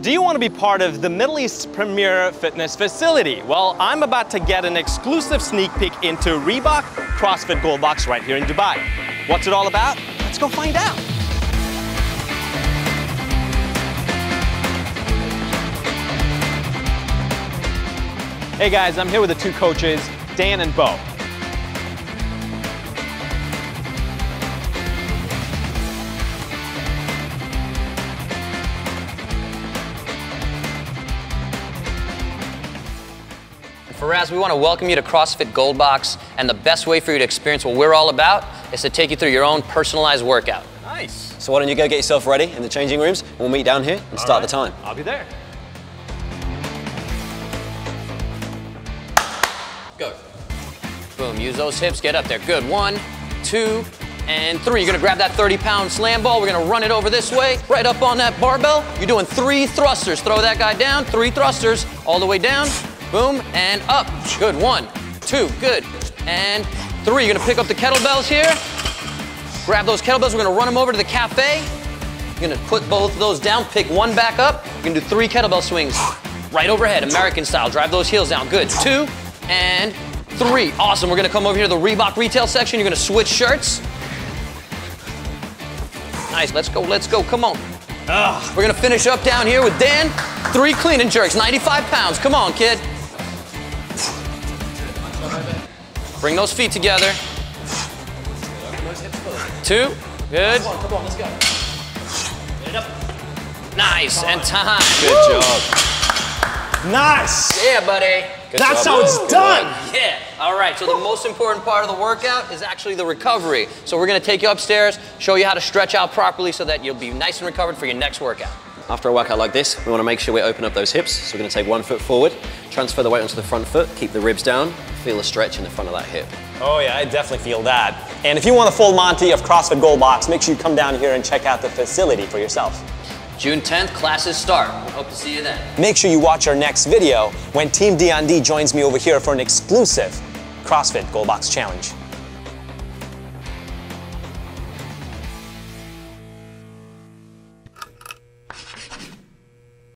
Do you want to be part of the Middle East's premier fitness facility? Well, I'm about to get an exclusive sneak peek into Reebok CrossFit Gold Box right here in Dubai. What's it all about? Let's go find out. Hey guys, I'm here with the two coaches, Dan and Bo. Faraz, we want to welcome you to CrossFit Gold Box, and the best way for you to experience what we're all about is to take you through your own personalized workout. Nice. So why don't you go get yourself ready in the changing rooms? We'll meet down here and start right. the time. I'll be there. Go. Boom, use those hips, get up there. Good, one, two, and three. You're gonna grab that 30 pound slam ball. We're gonna run it over this way, right up on that barbell. You're doing three thrusters. Throw that guy down, three thrusters, all the way down, boom, and up. Good, one, two, good, and three. You're gonna pick up the kettlebells here. Grab those kettlebells, we're gonna run them over to the cafe. You're gonna put both of those down, pick one back up. You're gonna do three kettlebell swings right overhead, American style. Drive those heels down. Good. Two and three. Awesome. We're gonna come over here to the Reebok retail section. You're gonna switch shirts. Nice. Let's go. Let's go. Come on. We're gonna finish up down here with Dan. Three clean and jerks, 95 pounds. Come on, kid. Bring those feet together. Two. Good. Come on, let's go. Nice. And time. Good job. Nice. Yeah, buddy. That's how it's done. Yeah. All right. So the most important part of the workout is actually the recovery. So we're gonna take you upstairs, show you how to stretch out properly so that you'll be nice and recovered for your next workout. After a workout like this, we want to make sure we open up those hips. So we're going to take one foot forward, transfer the weight onto the front foot, keep the ribs down, feel the stretch in the front of that hip. Oh yeah, I definitely feel that. And if you want a full Monty of CrossFit Gold Box, make sure you come down here and check out the facility for yourself. June 10th, classes start. Hope to see you then. Make sure you watch our next video when Team D&D joins me over here for an exclusive CrossFit Gold Box Challenge.